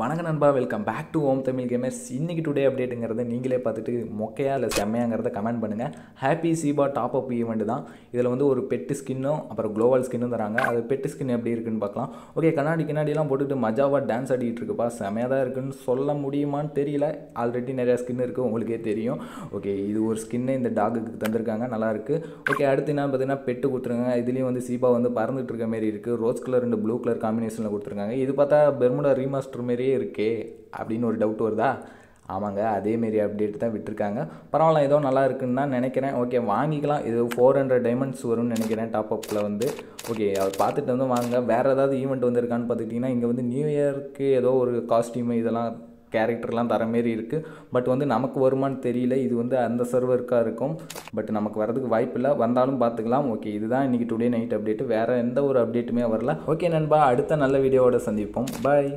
வணக்க நண்பா welcome back to Om Tamil gamers இன்னைக்கு டுடே அப்டேட்டுங்கிறத நீங்களே பார்த்துட்டு மொக்கையா இல்லை செம்மையாங்கிறத கமெண்ட் பண்ணுங்கள் ஹாப்பி சீபா டாப் அப் ஈவெண்ட் தான். இதில் வந்து ஒரு பெட்டு ஸ்கின்னும் அப்புறம் குளோவல் ஸ்கின்னும் தராங்க. அது பெட்டு ஸ்கின் எப்படி இருக்குன்னு பார்க்கலாம். ஓகே கண்ணாடி கிண்ணாடிலாம் போட்டுட்டு மஜாவாக டான்ஸ் ஆடிட்டு இருக்குப்பா. செமையாக தான் இருக்குன்னு சொல்ல முடியுமான்னு தெரியல. ஆல்ரெடி நிறையா ஸ்கின் இருக்குது உங்களுக்கே தெரியும். ஓகே இது ஒரு ஸ்கின்னு இந்த டாகுக்கு தந்திருக்காங்க. நல்லாயிருக்கு ஓகே அடுத்து என்ன பார்த்தீங்கன்னா பெட்டு கொடுத்துருங்க இதுலேயும் வந்து சீபா வந்து பறந்துட்டு இருக்க மாரி இருக்குது ரோஸ் கலர் ரெண்டு ப்ளூ கலர் காம்பினேஷனில் கொடுத்துருக்காங்க. இது பார்த்தா பெர்முடா ரீமாஸ்டர் மாரி மாதிரியே இருக்கே அப்படின்னு ஒரு டவுட் வருதா? ஆமாங்க அதேமாரி அப்டேட் தான் விட்டுருக்காங்க. பரவாயில்ல ஏதோ நல்லா இருக்குன்னு தான் நினைக்கிறேன். ஓகே வாங்கிக்கலாம். இது ஃபோர் ஹண்ட்ரட் டைமண்ட்ஸ் வரும்னு நினைக்கிறேன் டாப் அப்பில் வந்து. ஓகே அதை பார்த்துட்டு வந்து வாங்க வேறு ஏதாவது ஈவெண்ட் வந்திருக்கான்னு பார்த்துக்கிட்டிங்கன்னா இங்கே வந்து நியூ இயர்க்கு ஏதோ ஒரு காஸ்டியூமு இதெல்லாம் கேரக்டர்லாம் தர மாரி இருக்குது பட் வந்து நமக்கு வருமானு தெரியல. இது வந்து அந்த சர்வருக்காக இருக்கும். பட் நமக்கு வரதுக்கு வாய்ப்பு இல்லை. வந்தாலும் பார்த்துக்கலாம். ஓகே இதுதான் இன்றைக்கி டுடே நைட் அப்டேட்டு வேறு எந்த ஒரு அப்டேட்டுமே வரல. ஓகே நண்பா அடுத்த நல்ல வீடியோவோட சந்திப்போம். பாய்